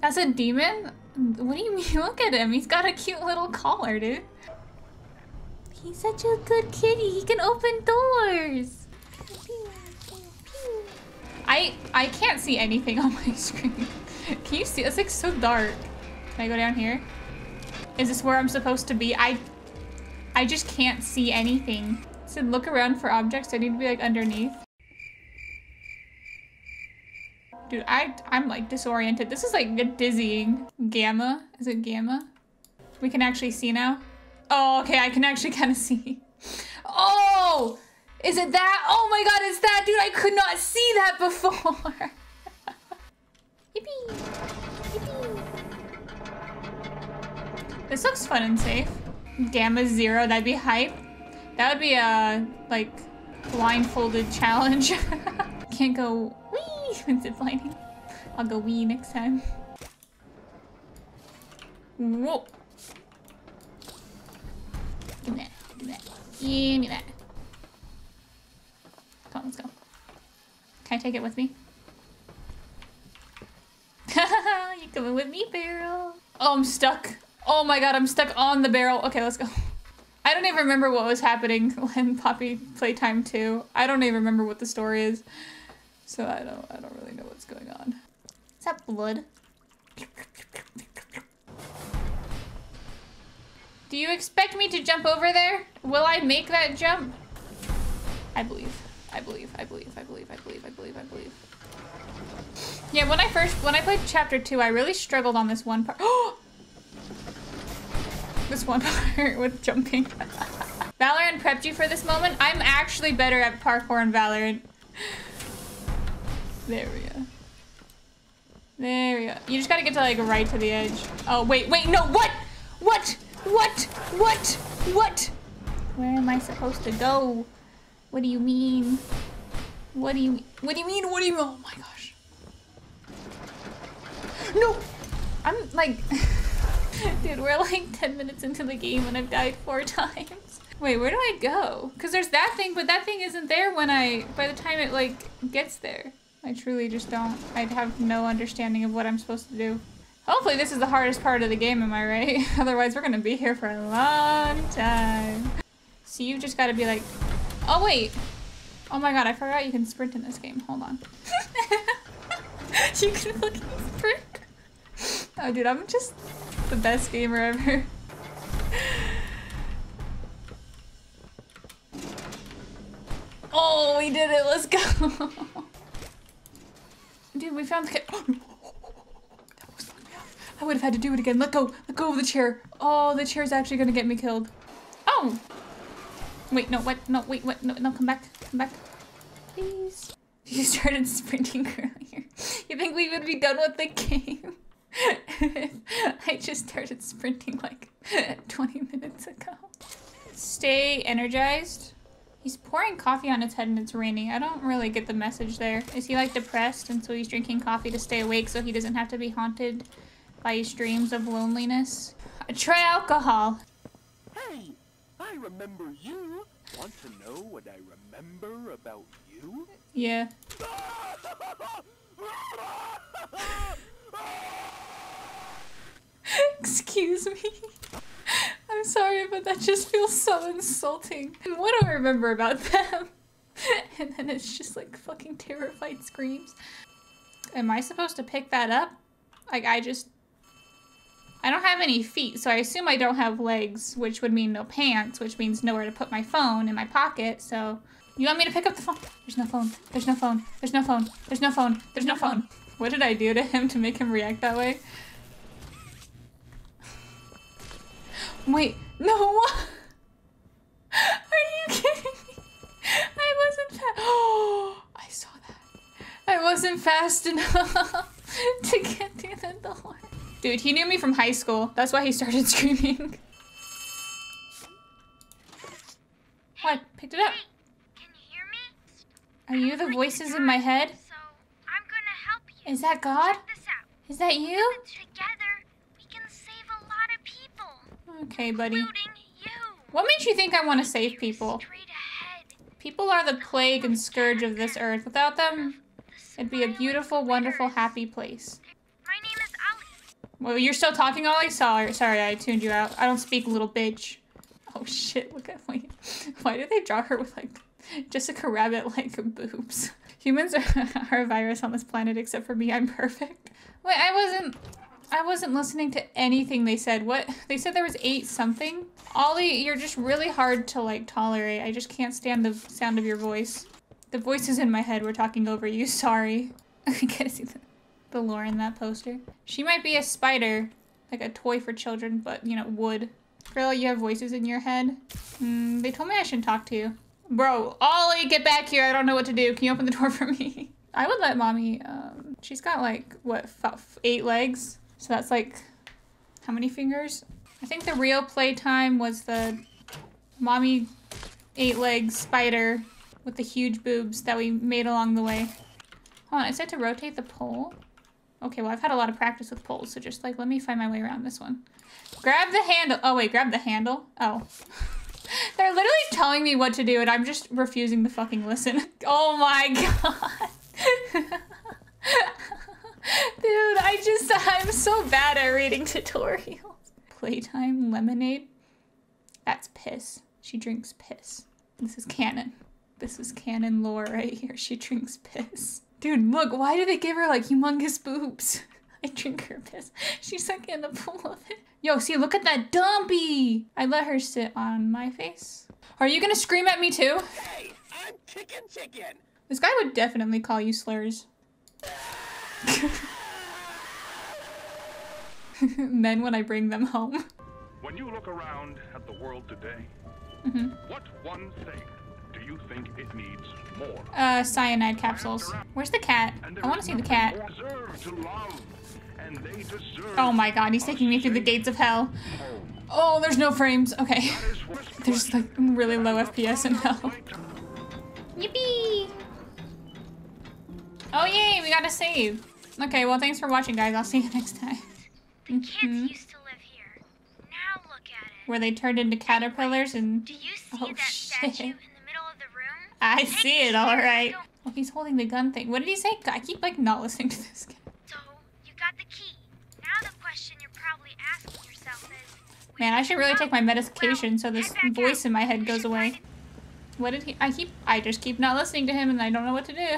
That's a demon? What do you mean? Look at him. He's got a cute little collar, dude. He's such a good kitty. He can open doors. I I can't see anything on my screen. Can you see? It's like so dark. Can I go down here? Is this where I'm supposed to be? I I just can't see anything. It said look around for objects. I need to be like underneath. Dude, I, I'm like disoriented. This is like dizzying. Gamma? Is it gamma? We can actually see now? Oh, okay, I can actually kind of see. Oh! Is it that? Oh my god, it's that! Dude, I could not see that before! Yippee! Yippee! This looks fun and safe. Gamma zero, that'd be hype. That would be a, like, blindfolded challenge. Can't go when ziplining. I'll go wee next time. Whoa. Give me that. Give me that. Give me that. Come on, let's go. Can I take it with me? you coming with me, barrel? Oh, I'm stuck. Oh my god, I'm stuck on the barrel. Okay, let's go. I don't even remember what was happening when Poppy Playtime 2. I don't even remember what the story is. So I don't I don't really know what's going on. Is that blood? Do you expect me to jump over there? Will I make that jump? I believe. I believe. I believe. I believe. I believe. I believe. I believe. Yeah, when I first when I played chapter 2, I really struggled on this one part. this one part with jumping. Valorant prepped you for this moment. I'm actually better at parkour in Valorant. There we go. There we go. You just gotta get to like right to the edge. Oh, wait, wait, no, what? What? What? What? What? Where am I supposed to go? What do you mean? What do you, what do you mean? What do you mean? Oh my gosh. No! I'm like, dude, we're like 10 minutes into the game and I've died four times. Wait, where do I go? Cause there's that thing, but that thing isn't there when I, by the time it like gets there. I truly just don't. I'd have no understanding of what I'm supposed to do. Hopefully this is the hardest part of the game, am I right? Otherwise we're gonna be here for a long time. So you've just gotta be like, oh wait. Oh my god, I forgot you can sprint in this game. Hold on. you can fucking sprint. Oh dude, I'm just the best gamer ever. Oh, we did it. Let's go. Dude, we found the kid. I would have had to do it again. Let go. Let go of the chair. Oh, the chair's actually gonna get me killed. Oh! Wait, no, what? No, wait, what? No, no, come back. Come back. Please. You started sprinting earlier. You think we would be done with the game? I just started sprinting like 20 minutes ago. Stay energized. He's pouring coffee on his head and it's raining. I don't really get the message there. Is he like depressed and so he's drinking coffee to stay awake so he doesn't have to be haunted by his dreams of loneliness? Try alcohol. Hey, I remember you. Want to know what I remember about you? Yeah. Excuse me. I'm sorry, but that just feels so insulting. What do I remember about them? and then it's just like fucking terrified screams. Am I supposed to pick that up? Like, I just... I don't have any feet, so I assume I don't have legs, which would mean no pants, which means nowhere to put my phone in my pocket, so... You want me to pick up the phone? There's no phone. There's no phone. There's no phone. There's no phone. There's no phone. What did I do to him to make him react that way? Wait, no! Are you kidding me? I wasn't fast. Oh, I saw that. I wasn't fast enough to get through the door. Dude, he knew me from high school. That's why he started screaming. What? Picked it up. Hey, can you hear me? Are you the voices in my head? So I'm gonna help you. Is that God? Check this out. Is that you? Okay, buddy. What makes you think I want to save people? People are the plague and scourge of this earth. Without them, it'd be a beautiful, wonderful, happy place. My name is. Well, you're still talking, Ollie? Sorry, sorry, I tuned you out. I don't speak, little bitch. Oh shit, look at me. Why did they draw her with like Jessica Rabbit like boobs? Humans are, are a virus on this planet except for me. I'm perfect. Wait, I wasn't I wasn't listening to anything they said. What? They said there was eight something? Ollie, you're just really hard to like tolerate. I just can't stand the sound of your voice. The voices in my head were talking over you. Sorry. I can't see the, the lore in that poster. She might be a spider, like a toy for children, but you know, wood. Girl, you have voices in your head. Mm, they told me I shouldn't talk to you. Bro, Ollie, get back here. I don't know what to do. Can you open the door for me? I would let mommy, um, she's got like, what, eight legs? So that's like, how many fingers? I think the real playtime was the mommy eight legs spider with the huge boobs that we made along the way. Hold on, I said to rotate the pole. Okay, well I've had a lot of practice with poles, so just like, let me find my way around this one. Grab the handle. Oh wait, grab the handle. Oh. They're literally telling me what to do and I'm just refusing to fucking listen. Oh my god. Dude, I just, I'm so bad at reading tutorials. Playtime lemonade? That's piss. She drinks piss. This is canon. This is canon lore right here. She drinks piss. Dude, look, why do they give her like humongous boobs? I drink her piss. She's like in the pool of it. Yo, see, look at that dumpy. I let her sit on my face. Are you gonna scream at me too? Hey, I'm chicken chicken. This guy would definitely call you slurs. Men when I bring them home. When you look around at the world today, Mhm. what one thing do you think it needs more? Uh, cyanide capsules. Where's the cat? I want to see the cat. to love, and they Oh my god, he's taking me through the gates of hell. Oh, there's no frames. Okay. That is what- There's like really low FPS in hell. Yippee! Oh yay, we got a save. Okay, well thanks for watching guys. I'll see you next time. The kids Mhm. used to live here. Now look at it. Where they turned into caterpillars and Do you see Oh, that shit. statue in the middle of the room? I Take see it all right. go- Oh, he's holding the gun thing. What did he say? I keep like not listening to this guy. So, you got the key. Now the question you're probably asking yourself is... Man, I should really take my medication so this voice out. in my head goes away. What did he? I keep. I just keep not listening to him, and I don't know what to do.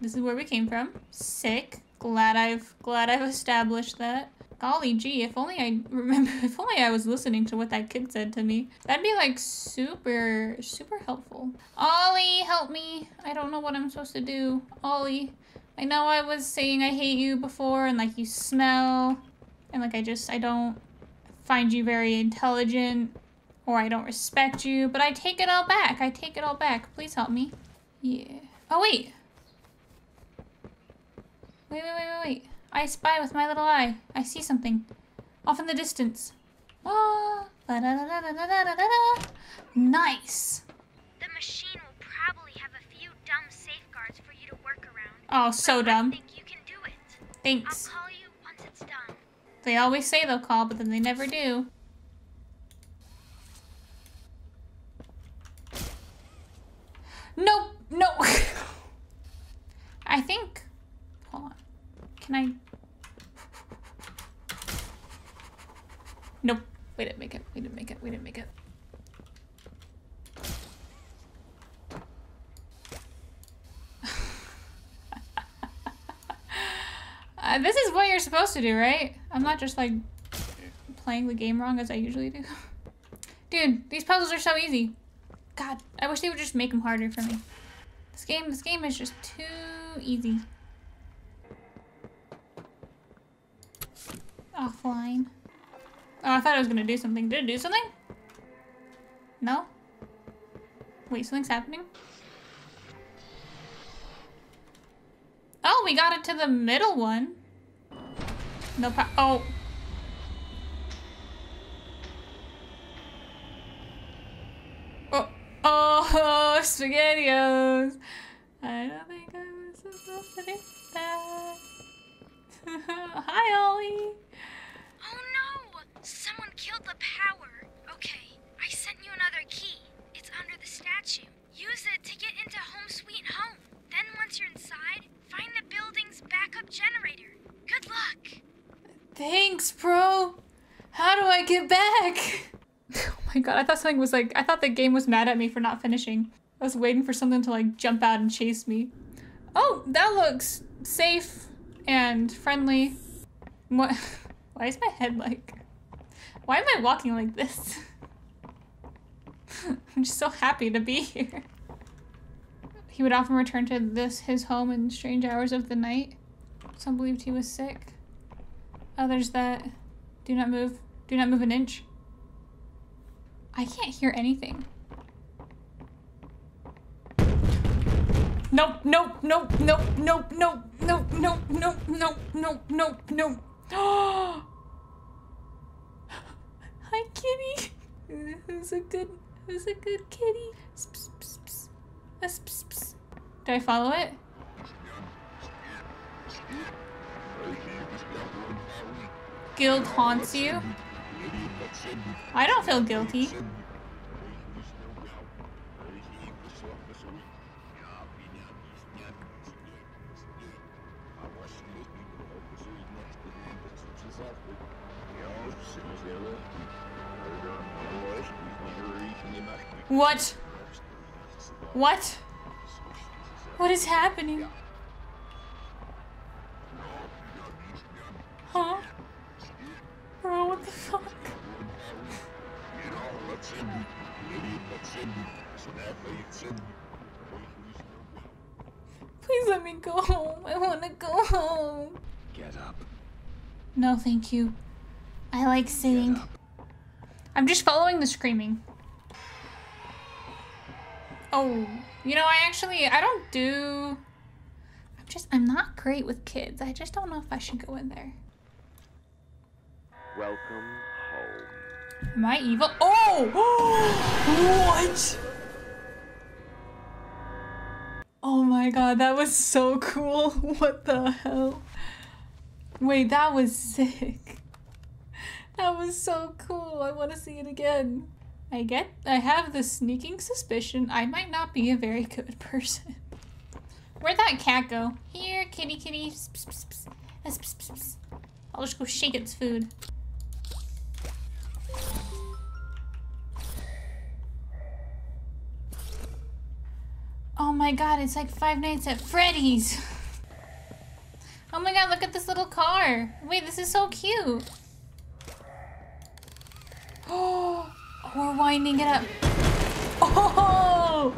This is where we came from. Sick. Glad I've glad I've established that. Golly gee, if only I remember. If only I was listening to what that kid said to me. That'd be like super super helpful. Ollie, help me! I don't know what I'm supposed to do. Ollie, I know I was saying I hate you before, and like you smell, and like I just I don't find you very intelligent or I don't respect you, but I take it all back. I take it all back. Please help me. Yeah. Oh, wait. Wait, wait, wait, wait, wait. I spy with my little eye. I see something. Off in the distance. Ah. ba-da-da-da-da-da-da-da. Nice. The machine will probably have a few dumb safeguards for you to work around. Oh, so But I dumb. think you can do it. I'll Thanks. call you once it's done. They always say they'll call, but then they never do. Nope. No. I think. Hold on. Can I? Nope. We didn't make it. We didn't make it. We didn't make it. Uh, this is what you're supposed to do, right? I'm not just like playing the game wrong as I usually do. Dude, these puzzles are so easy. God, I wish they would just make them harder for me. This game, this game is just too easy. Offline. Oh, I thought I was gonna do something. Did it do something? No? Wait, something's happening? Oh, we got it to the middle one. No pro- oh. Oh, oh, SpaghettiOs. I don't think I was supposed to do that. Hi, Ollie. Oh no! Someone killed the power. Okay, I sent you another key. It's under the statue. Use it to get into Home Sweet Home. Then once you're inside, find the building's backup generator. Good luck. Thanks, bro. How do I get back? oh my god, I thought something was like, I thought the game was mad at me for not finishing. I was waiting for something to like jump out and chase me. Oh, that looks safe and friendly. What? Why is my head like, why am I walking like this? I'm just so happy to be here. He would often return to this, his home in strange hours of the night. Some believed he was sick. Others that do not move, do not move an inch. I can't hear anything. Nope, nope, nope, nope, nope, nope, nope, nope, nope, nope, nope, nope, oh, nope. Hi, kitty. Who's a good, who's a good kitty? Psst. Psst, psst. Do I follow it? Guilt haunts you? I don't feel guilty. What? What? What is happening? Huh? Bro, what the fuck? Please let me go home. I want to go home. Get up. No, thank you. I like sitting. I'm just following the screaming. Oh, you know, I actually, I don't do... I'm just, I'm not great with kids. I just don't know if I should go in there. Welcome home. Am I evil? Oh! what? Oh my god, that was so cool. What the hell? Wait, that was sick. That was so cool. I want to see it again. I get, I have the sneaking suspicion I might not be a very good person. Where'd that cat go? Here, kitty kitty. I'll just go shake its food. Oh my god, it's like Five Nights at Freddy's. Oh my god, look at this little car. Wait, this is so cute. Oh, we're winding it up. Oh!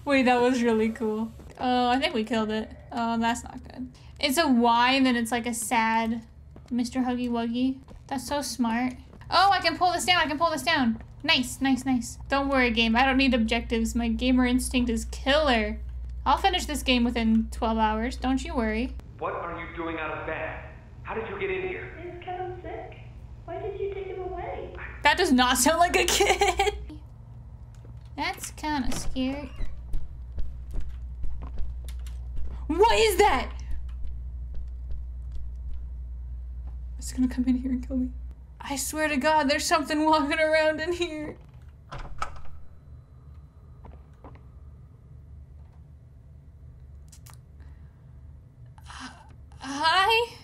Wait, that was really cool. Oh, I think we killed it. Oh, that's not good. It's a Y and then it's like a sad Mr. Huggy Wuggy. That's so smart. Oh, I can pull this down. I can pull this down. Nice, nice, nice. Don't worry, game. I don't need objectives. My gamer instinct is killer. I'll finish this game within 12 hours. Don't you worry. What are you doing out of bed? How did you get in here? Is Kevin sick? Why did you take him away? That does not sound like a kid. That's kind of scary. What is that? It's gonna come in here and kill me. I swear to God, there's something walking around in here. Hi?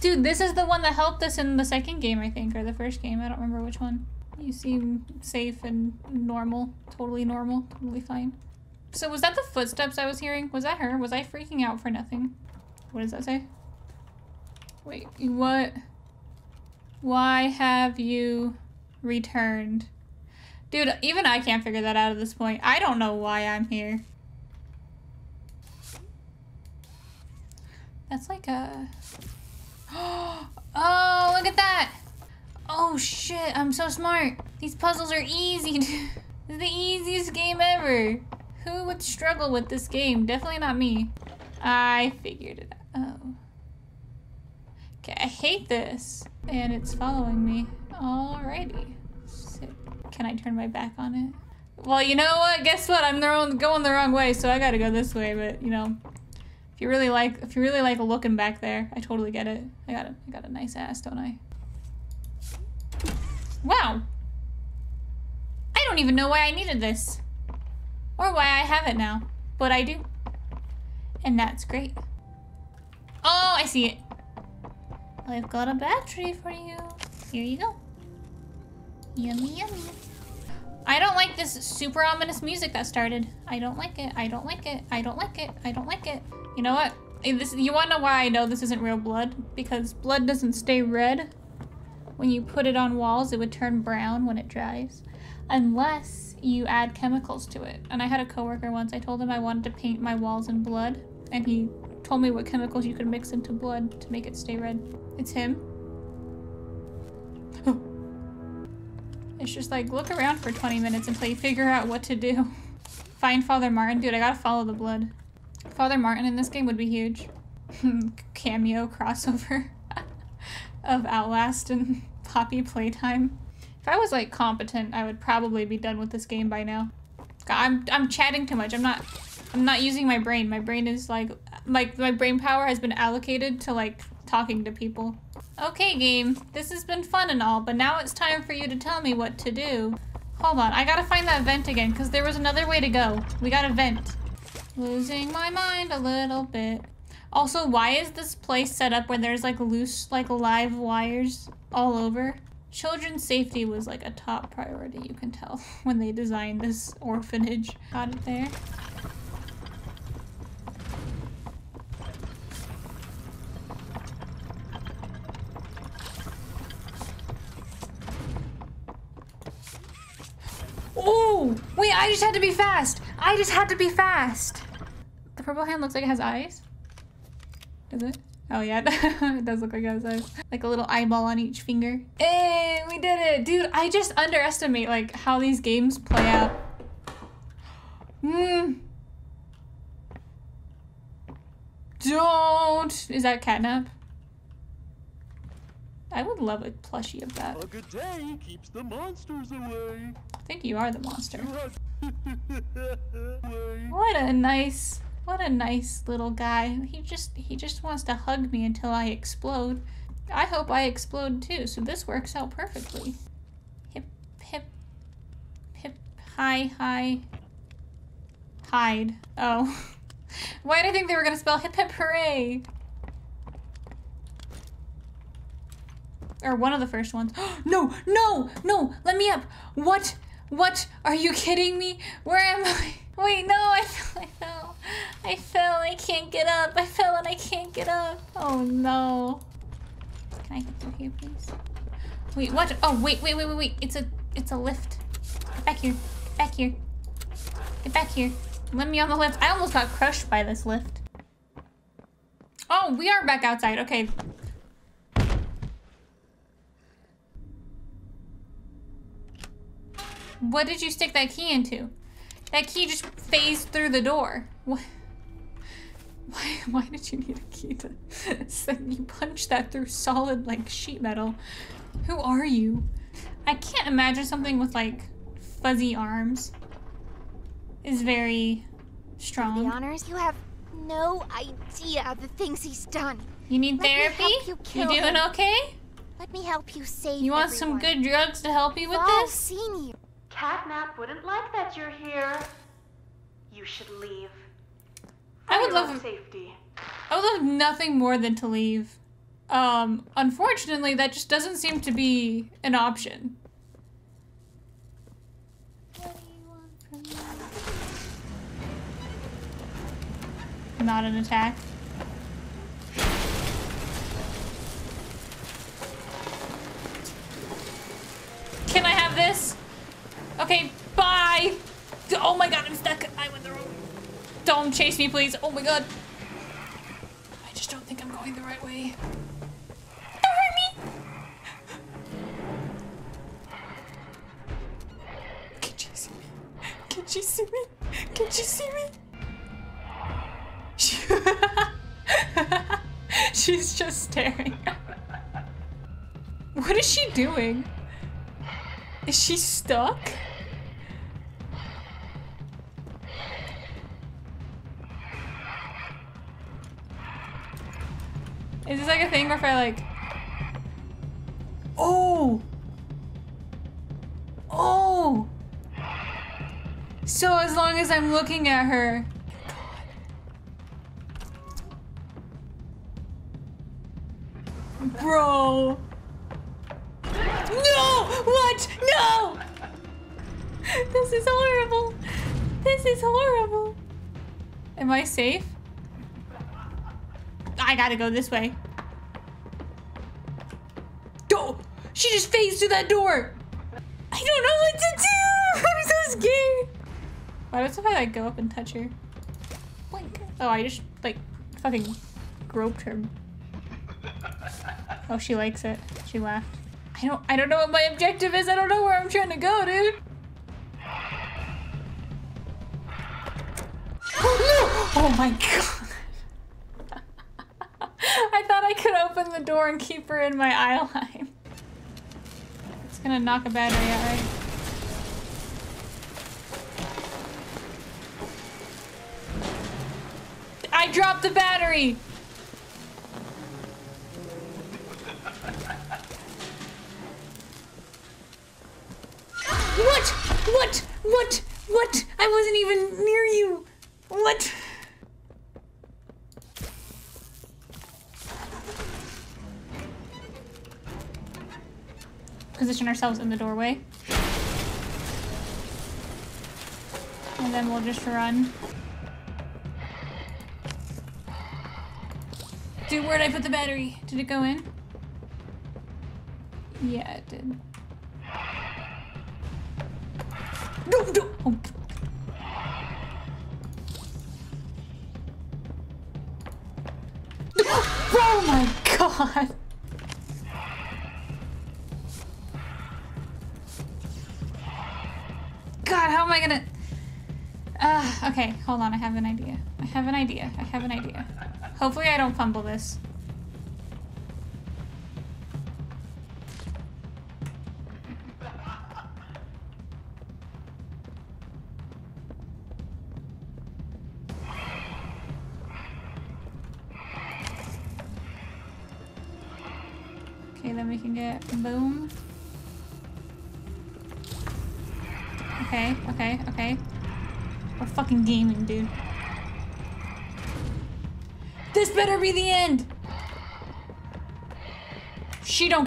Dude, this is the one that helped us in the second game, I think, or the first game. I don't remember which one. You seem safe and normal. Totally normal. Totally fine. So was that the footsteps I was hearing? Was that her? Was I freaking out for nothing? What does that say? Wait, what? Why have you returned? Dude, even I can't figure that out at this point. I don't know why I'm here. That's like a... Oh, look at that! Oh shit, I'm so smart. These puzzles are easy. this is the easiest game ever. Who would struggle with this game? Definitely not me. I figured it out. Oh. Okay, I hate this. And it's following me. Alrighty. Sit. Can I turn my back on it? Well, you know what? Guess what? I'm the wrong, going the wrong way, so I gotta go this way, but you know. If you really like, if you really like looking back there, I totally get it. I got a, I got a nice ass, don't I? Wow. I don't even know why I needed this. Or why I have it now. But I do. And that's great. Oh, I see it. I've got a battery for you. Here you go. Yummy, yummy. I don't like this super ominous music that started. I don't like it. I don't like it. I don't like it. I don't like it. You know what? This, you wanna know why I know this isn't real blood? Because blood doesn't stay red. When you put it on walls, it would turn brown when it dries. Unless you add chemicals to it. And I had a coworker once, I told him I wanted to paint my walls in blood. And he told me what chemicals you could mix into blood to make it stay red. It's him. It's just like look around for 20 minutes until you figure out what to do. Find Father Martin. Dude, I gotta follow the blood. Father Martin in this game would be huge. Cameo crossover of Outlast and Poppy Playtime. If I was like competent, I would probably be done with this game by now. God, I'm I'm chatting too much. I'm not I'm not using my brain. My brain is like like my brain power has been allocated to like talking to people. Okay, game. This has been fun and all, but now it's time for you to tell me what to do. Hold on, I gotta find that vent again, because there was another way to go. We got a vent. Losing my mind a little bit. Also, why is this place set up where there's like loose, like live wires all over? Children's safety was like a top priority, you can tell, when they designed this orphanage. Got it there. Oh, wait, I just had to be fast. I just had to be fast. The purple hand looks like it has eyes. Does it? Oh yeah, it does look like it has eyes. Like a little eyeball on each finger. Hey, we did it. Dude, I just underestimate like how these games play out. Hmm. Don't. Is that catnap? I would love a plushie of that. A good day keeps the monsters away. I think you are the monster. What a nice, what a nice little guy. He just, he just wants to hug me until I explode. I hope I explode too, so this works out perfectly. Hip, hip, hip, hi, hi, hide. Oh. Why did I think they were gonna spell hip hip hooray? Or one of the first ones. no, no, no, let me up. What? What? Are you kidding me? Where am I? Wait, no, I fell, I fell. I fell, I can't get up. I fell and I can't get up. Oh no. Can I get through here, please? Wait, what? Oh, wait, wait, wait, wait, wait. It's a, it's a lift. Get back here. Get back here. Get back here. Let me on the lift. I almost got crushed by this lift. Oh, we are back outside. Okay. What did you stick that key into? That key just phased through the door. What? Why, why did you need a key to... so you punched that through solid, like, sheet metal. Who are you? I can't imagine something with, like, fuzzy arms. Is very strong. The honors, you have no idea of the things he's done. You need Let therapy? you You doing him. okay? Let me help you save You want some good drugs to help you with this? seen you. Catnap wouldn't like that you're here. You should leave. I would love- safety. I would love nothing more than to leave. Um, unfortunately, that just doesn't seem to be an option. Not an attack. Can I have this? Okay, bye! Oh my god, I'm stuck. I went the wrong way. Don't chase me, please. Oh my god. I just don't think I'm going the right way. Don't hurt me! Can she see me? Can she see me? Can she see me? She's just staring. What is she doing? Is she stuck? Is this like a thing where if I like... Oh! Oh! So as long as I'm looking at her... Bro. No! What? No! This is horrible. This is horrible. Am I safe? I gotta go this way. Go! She just phased through that door! I don't know what to do! I'm so scared! Why What if I like go up and touch her? Blink. Oh, I just like fucking groped her. Oh, she likes it. She laughed. I don't I don't know what my objective is. I don't know where I'm trying to go, dude. Oh no! Oh my god. I thought I could open the door and keep her in my eye line. It's gonna knock a battery out, right? I dropped the battery! What? What? What? What? I wasn't even near you. What? Position ourselves in the doorway. And then we'll just run. Dude, where'd I put the battery? Did it go in? Yeah, it did. No, no. Oh. oh my god. Hold on, I have an idea. I have an idea. I have an idea. Hopefully I don't fumble this.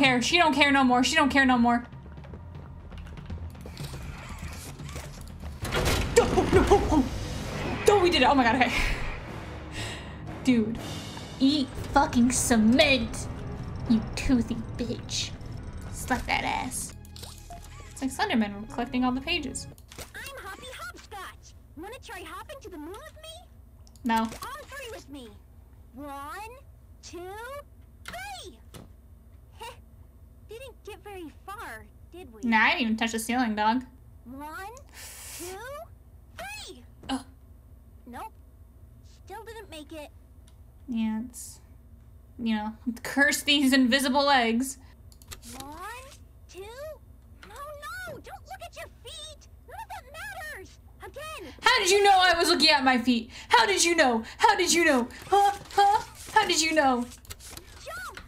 Care. She don't care no more. She don't care no more. Oh, no! Oh, we did it. Oh my god, okay. Dude. Eat fucking cement, you toothy bitch. Slap that ass. It's like Slenderman. Collecting all the pages. I'm Hoppy Hopscotch. Wanna try hopping to the moon with me? No. On three with me. One, two, three! Get very far, did we? Nah, I didn't even touch the ceiling, dog. One, two, three! Oh. Nope. Still didn't make it. Yeah, it's... You know, curse these invisible legs. One, two. No, no! Don't look at your feet! None of that matters! Again! How did you know I was looking at my feet? How did you know? How did you know? Huh? Huh? How did you know? Jump!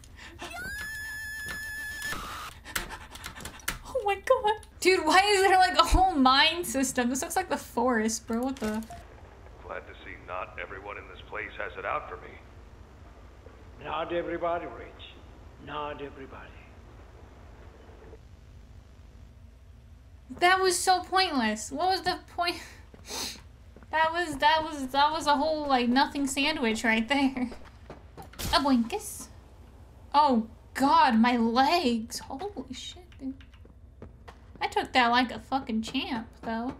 Oh my god. Dude, why is there like a whole mine system? This looks like the forest, bro. What the? Glad to see not everyone in this place has it out for me. Not everybody, Rich. Not everybody. That was so pointless. What was the point? That was that was that was a whole like nothing sandwich right there. A blinkus. Oh god, my legs. Holy shit, dude. I took that like a fucking champ, though.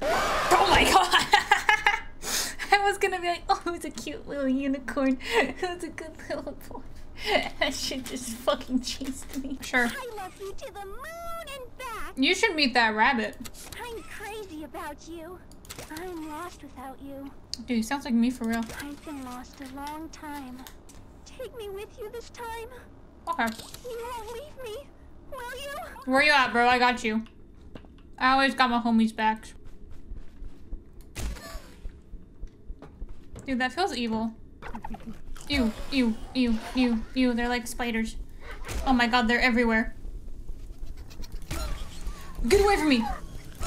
Oh my god! I was gonna be like, oh, it was a cute little unicorn. It was a good little boy. That shit just fucking chased me. Sure. I love you to the moon and back! You should meet that rabbit. I'm crazy about you. I'm lost without you. Dude, sounds like me for real. I've been lost a long time. Take me with you this time. Okay. You won't leave me, will you? Where you at, bro? I got you. I always got my homies' backs. Dude, that feels evil. Ew, ew, ew, ew, ew. They're like spiders. Oh my god, they're everywhere. Get away from me!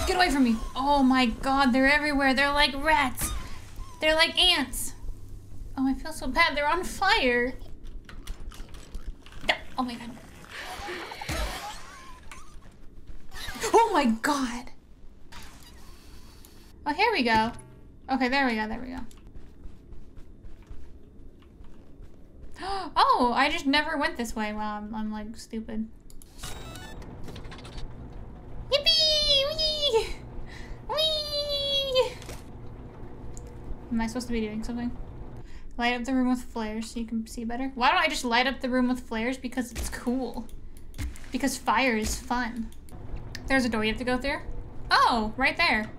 Get away from me. Oh my god, they're everywhere. They're like rats. They're like ants. Oh, I feel so bad. They're on fire. Oh my god. Oh my god. Oh, here we go. Okay, there we go, there we go. Oh, I just never went this way while I'm, I'm like stupid. Yippee! Whee! Whee! Am I supposed to be doing something? Light up the room with flares so you can see better. Why don't I just light up the room with flares? Because it's cool. Because fire is fun. There's a door you have to go through. Oh, right there.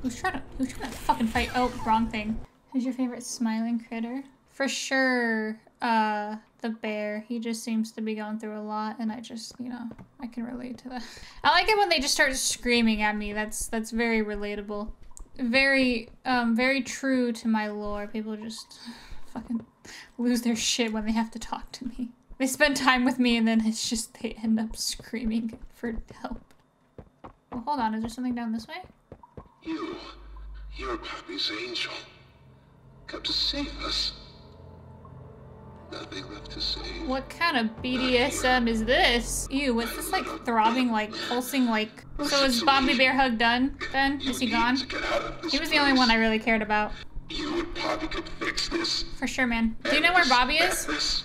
who's trying to who's trying to fucking fight? Oh, wrong thing. Who's your favorite smiling critter? For sure, uh, the bear. He just seems to be going through a lot, and I just, you know, I can relate to that. I like it when they just start screaming at me. That's that's very relatable. Very, um, very true to my lore. People just fucking lose their shit when they have to talk to me. They spend time with me, and then it's just they end up screaming for help. Well, hold on. Is there something down this way? You, you're Pappy's angel. Come to save us. What kind of BDSM is this? Ew, what's this like throbbing, like pulsing, like... So is Bobby Bear Hug done then? Is he gone? He was the only one I really cared about. You and Bobby could fix this. For sure, man. Do you know where Bobby is?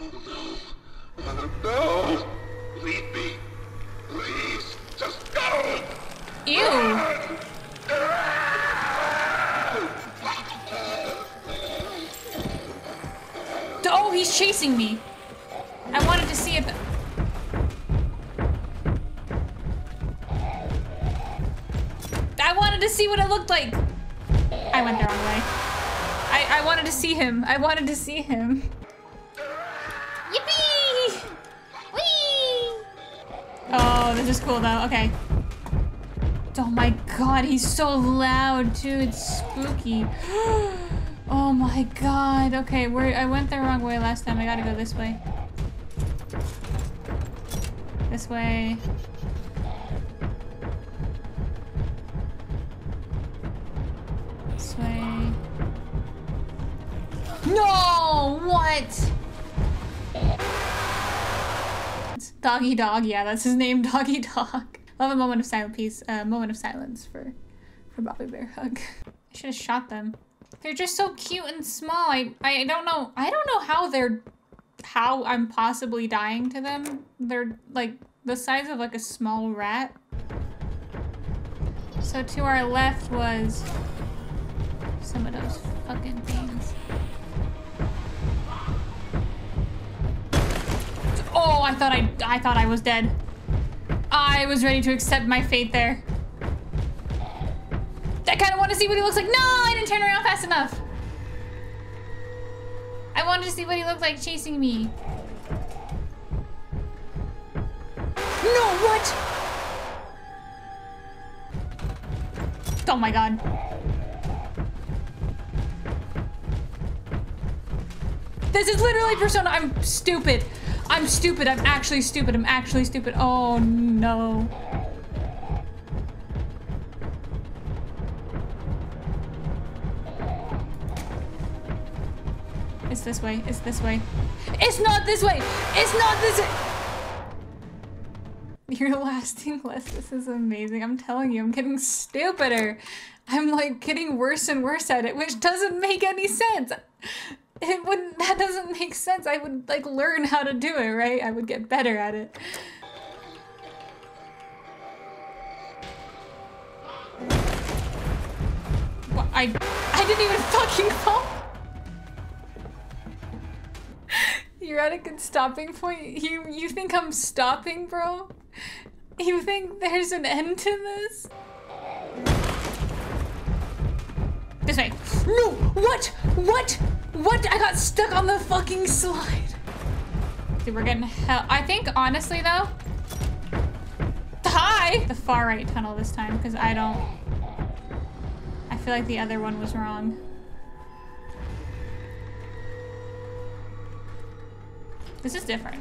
Oh no. Oh no. Leave me. Please. Just go. Ew. Oh, chasing me. I wanted to see if... I wanted to see what it looked like. I went the wrong way. I, I wanted to see him. I wanted to see him. Yippee! Whee! Oh, this is cool though. Okay. Oh my god, he's so loud too. It's spooky. Oh my god. Okay, we're I went the wrong way last time. I gotta go this way. This way. This way. No! What? It's Doggy Dog. Yeah, that's his name. Doggy Dog. Love a moment of silence. A uh, moment of silence for for Bobby Bear Hug. I should have shot them. They're just so cute and small. I I don't know. I don't know how they're how I'm possibly dying to them. They're like the size of like a small rat. So to our left was some of those fucking things. Oh, I thought I I thought I was dead. I was ready to accept my fate there. I kind of want to see what he looks like. No, I didn't turn around fast enough. I wanted to see what he looked like chasing me. No, what? Oh my god. This is literally Persona. I'm stupid. I'm stupid. I'm actually stupid. I'm actually stupid. Oh no. It's this way. It's this way. It's not this way! It's not this way! You're lasting less. This is amazing. I'm telling you, I'm getting stupider. I'm like getting worse and worse at it, which doesn't make any sense. It wouldn't, that doesn't make sense. I would like learn how to do it, right? I would get better at it. What, I, I didn't even fucking fall. You're at a good stopping point. You you think I'm stopping, bro? You think there's an end to this? This way. No! What? What? What? I got stuck on the fucking slide. Dude, we're getting hell. I think, honestly, though. Hi! The far right tunnel this time, because I don't. I feel like the other one was wrong. This is different.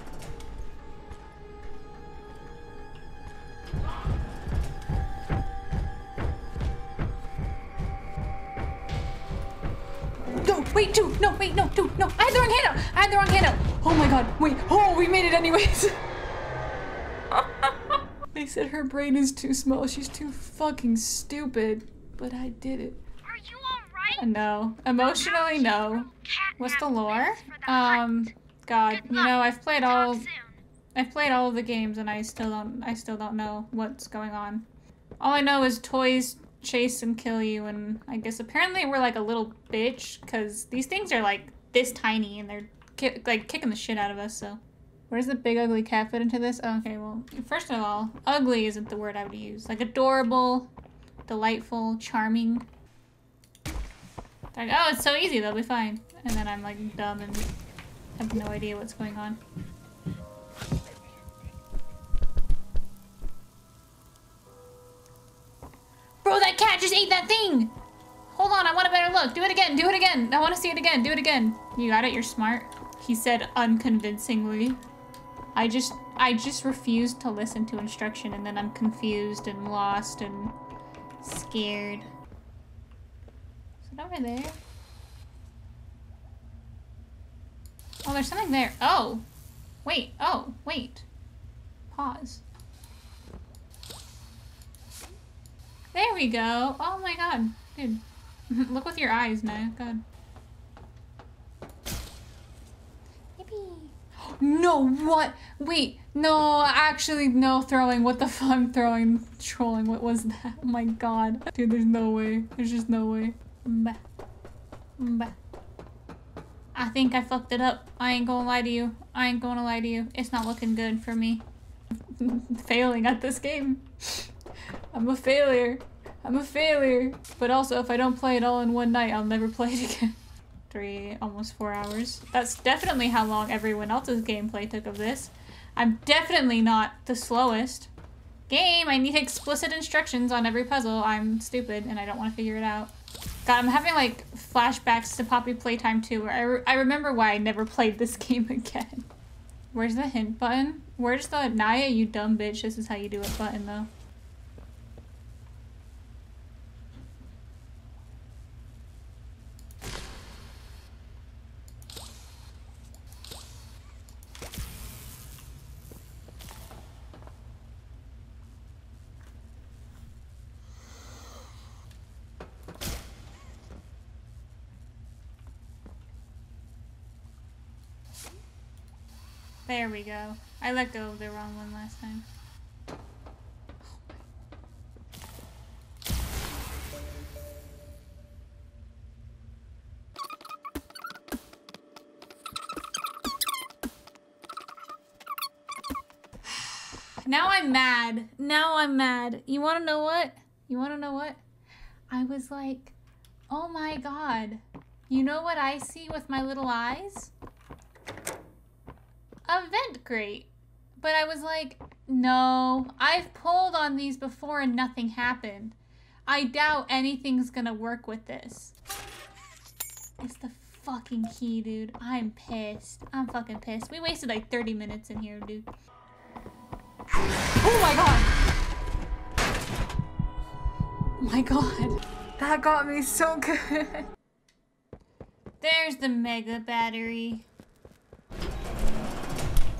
No, wait, dude, no, wait, no, dude, no. I had the wrong handle. I had the wrong handle. Oh my god, wait. Oh, we made it anyways. they said her brain is too small. She's too fucking stupid. But I did it. Are you alright? No. Emotionally, no. What's the lore? Um. God, you know, I've played all, I've played all of the games, and I still don't, I still don't know what's going on. All I know is toys chase and kill you, and I guess apparently we're like a little bitch, because these things are like this tiny, and they're ki like kicking the shit out of us, so. Where's the big ugly cat fit into this? Oh, okay, well, first of all, ugly isn't the word I would use. Like adorable, delightful, charming. Like, oh, it's so easy, they'll be fine. And then I'm like dumb and have no idea what's going on. Bro, that cat just ate that thing! Hold on, I want a better look. Do it again, do it again. I want to see it again, do it again. You got it, you're smart. He said unconvincingly. I just, I just refuse to listen to instruction and then I'm confused and lost and scared. Is it over there? Oh, there's something there. Oh. Wait. Oh, wait. Pause. There we go. Oh my god. Dude. Look with your eyes now. God. Yippee. No, what? Wait. No, actually, no throwing. What the fuck? I'm Throwing, trolling. What was that? Oh my god. Dude, there's no way. There's just no way. I think I fucked it up. I ain't gonna lie to you. I ain't gonna lie to you. It's not looking good for me. Failing at this game. I'm a failure. I'm a failure. But also, if I don't play it all in one night, I'll never play it again. Three, almost four hours. That's definitely how long everyone else's gameplay took of this. I'm definitely not the slowest. Game, I need explicit instructions on every puzzle. I'm stupid and I don't want to figure it out. God, I'm having like flashbacks to Poppy Playtime 2 where I, re I remember why I never played this game again. Where's the hint button? Where's the Nyah, you dumb bitch, this is how you do it button though? There we go. I let go of the wrong one last time. Now I'm mad. Now I'm mad. You want to know what? You want to know what? I was like, oh my god. You know what I see with my little eyes? A vent grate. But I was like, no, I've pulled on these before and nothing happened. I doubt anything's gonna work with this. It's the fucking key, dude. I'm pissed. I'm fucking pissed. We wasted like 30 minutes in here, dude. Oh my god! Oh my god. That got me so good. There's the mega battery.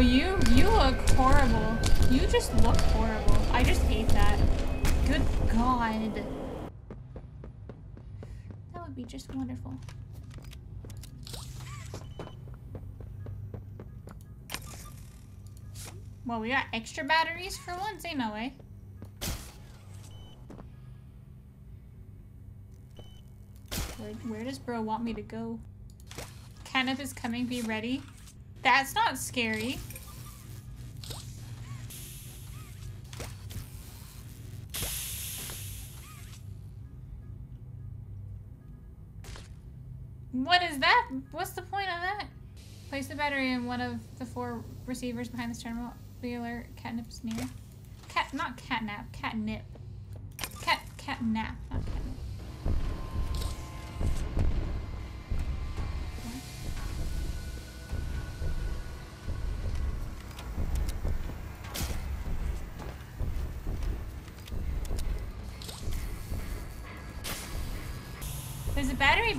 you you look horrible. You just look horrible. I just hate that. Good God. That would be just wonderful. Well, we got extra batteries for once, ain't no way. Where, where does bro want me to go? Is coming, be ready. That's not scary. What is that? What's the point of that? Place the battery in one of the four receivers behind this terminal. Be alert. Catnip's near. Cat, not catnap. Catnip. Cat, catnap. Not catnap.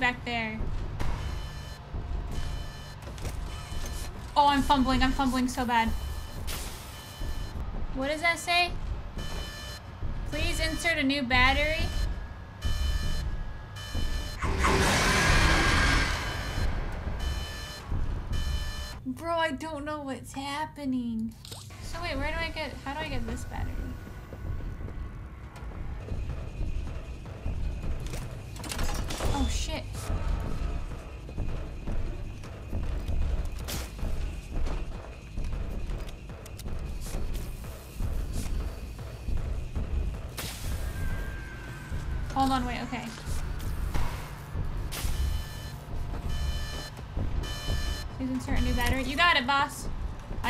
Back there. Oh, I'm fumbling. I'm fumbling so bad. What does that say? Please insert a new battery. Bro, I don't know what's happening. So wait, where do I get, how do I get this battery?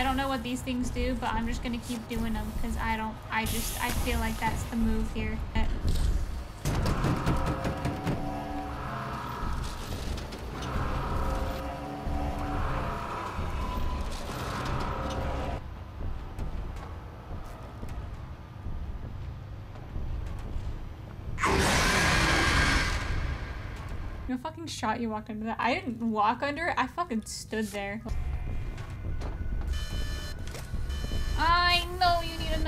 I don't know what these things do, but I'm just gonna keep doing them because I don't, I just, I feel like that's the move here. No fucking shot you walked under that. I didn't walk under it. I fucking stood there.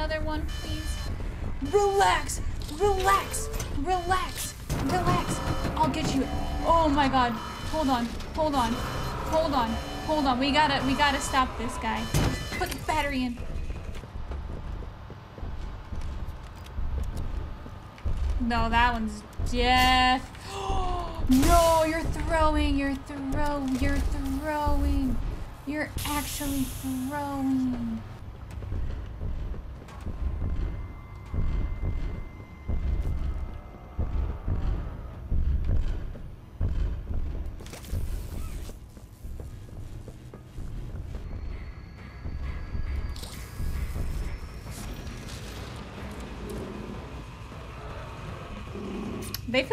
Another one, please. Relax, relax, relax, relax. I'll get you. Oh my god. Hold on, hold on, hold on, hold on. We gotta, we gotta stop this guy. Put the battery in. No, that one's death. No, you're throwing, you're throw, you're throwing. You're actually throwing.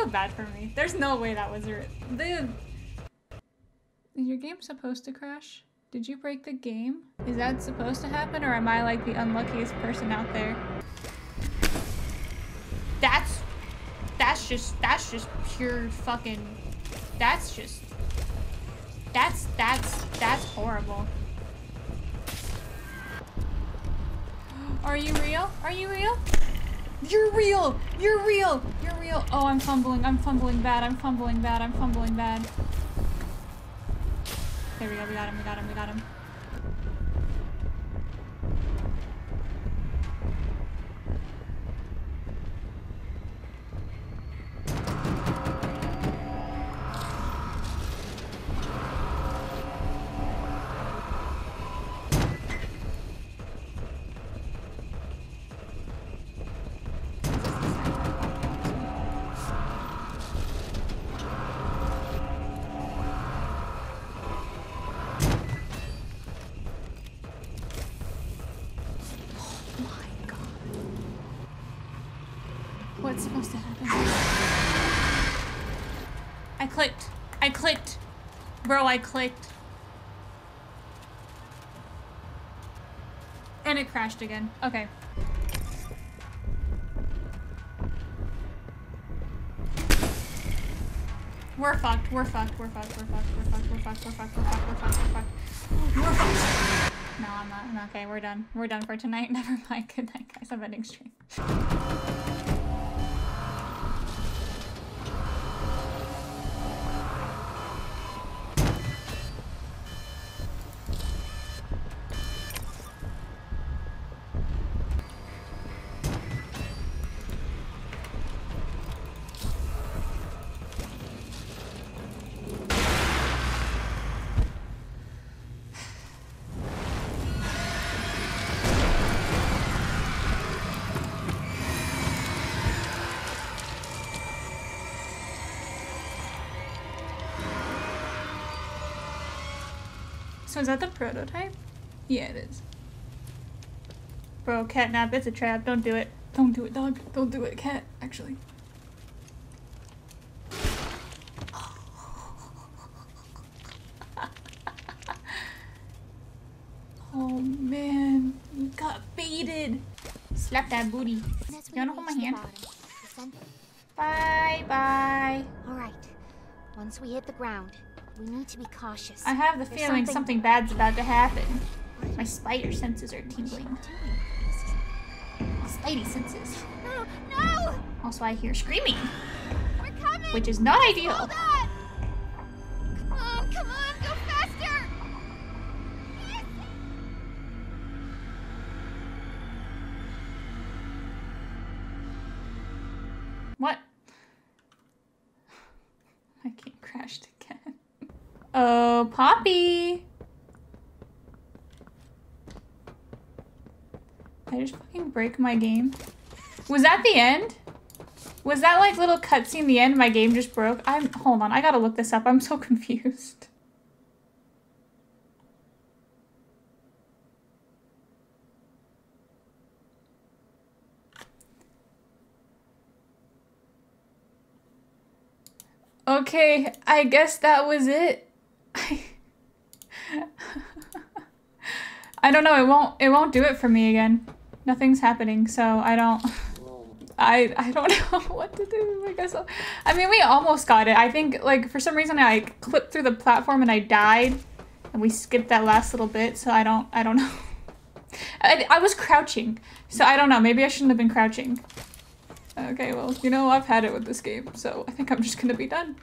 Feel bad for me. There's no way that was real. Dude. Is your game supposed to crash? Did you break the game? Is that supposed to happen or am I like the unluckiest person out there? That's that's just that's just pure fucking that's just that's that's that's horrible. Are you real? Are you real? You're real! You're real! You're real! Oh, I'm fumbling. I'm fumbling bad. I'm fumbling bad. I'm fumbling bad. There we go. We got him. We got him. We got him. I clicked. Bro, I clicked. And it crashed again. Okay. We're fucked. We're fucked. We're fucked. We're fucked. We're fucked. We're fucked. We're fucked. We're fucked. We're fucked. We're fucked. We're fucked. No, I'm not. Okay. We're done. We're done for tonight. Never mind. Good night, guys. I'm ending stream. So is that the prototype? Yeah, it is. Bro, catnap, it's a trap. Don't do it. Don't do it, dog. Don't do it, cat, actually. oh man, you got baited. Slap that booty. And as we You wanna hold my hand? bottom, the center- Bye bye. All right. Once we hit the ground, we need to be cautious. I have the There's feeling something- something bad's about to happen. My spider senses are tingling. Spidey senses. No, no! Also, I hear screaming, We're coming! which is not ideal. Hold on! Come on, come on, go faster! Yes! What? I can't crash again. Oh, Poppy! I just fucking break my game? Was that the end? Was that like little cutscene the end? My game just broke? I'm- hold on, I gotta look this up. I'm so confused. Okay, I guess that was it. I don't know, it won't it won't do it for me again. Nothing's happening, so I don't I I don't know what to do. I guess I mean we almost got it. I think like for some reason I clipped through the platform and I died and we skipped that last little bit, so I don't I don't know. I, I was crouching, so I don't know. Maybe I shouldn't have been crouching. Okay, well, you know, I've had it with this game, so I think I'm just gonna be done.